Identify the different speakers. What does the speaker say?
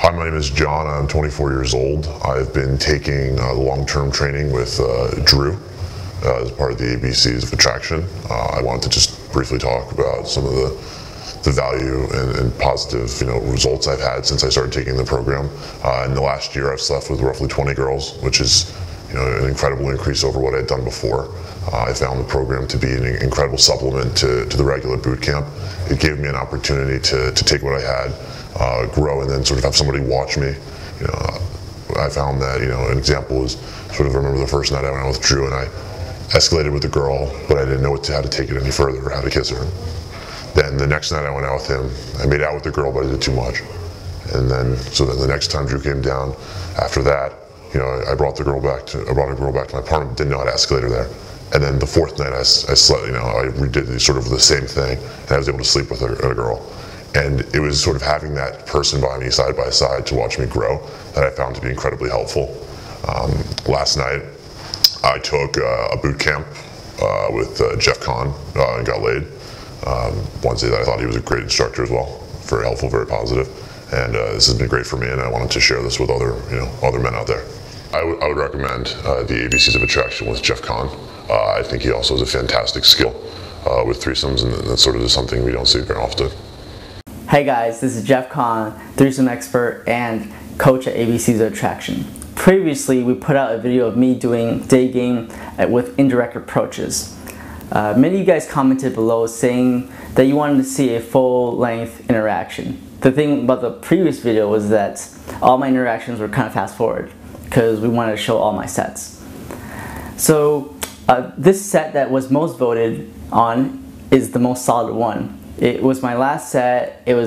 Speaker 1: Hi, my name is John. I'm 24 years old. I've been taking uh, long-term training with uh, Dru uh, as part of the ABCs of attraction. Uh, I wanted to just briefly talk about some of the the value and, and, positive you know results I've had since I started taking the program. Uh, in the last year, I've slept with roughly 20 girls, which is you know an incredible increase over what I'd done before. Uh, I found the program to be an incredible supplement to, to the regular boot camp. It gave me an opportunity to, to take what I had, uh, grow, and then sort of have somebody watch me. You know, I found that you know an example is sort of remember the first night I went out with Dru and I escalated with the girl, but I didn't know to, how to take it any further or how to kiss her. Then the next night I went out with him. I made out with the girl, but I did too much. And then, so then the next time Dru came down, after that, you know, I, brought the girl back to, I brought a girl back to my apartment, didn't know how to escalate her there. And then the fourth night I, I slept, you know, I redid sort of the same thing, and I was able to sleep with a, a girl. And it was sort of having that person by me side by side to watch me grow that I found to be incredibly helpful. Um, last night, I took uh, a boot camp uh, with uh, Jeff Khan uh, and got laid. Um, Wednesday, I thought he was a great instructor as well, very helpful, very positive. and uh, this has been great for me. And I wanted to share this with other, you know, other men out there. I, would recommend uh, the ABCs of Attraction with Jeff Khan. I think he also has a fantastic skill with threesomes, and that's sort of something we don't see very often.
Speaker 2: Hey guys, this is Jeff Khan, threesome expert and coach at ABCs Attraction. Previously, we put out a video of me doing day game uh, with indirect approaches. Uh, many of you guys commented below saying that you wanted to see a full-length interaction. The thing about the previous video was that all my interactions were kind of fast forward because we wanted to show all my sets. So uh, this set that was most voted on is the most solid one. It was my last set. It was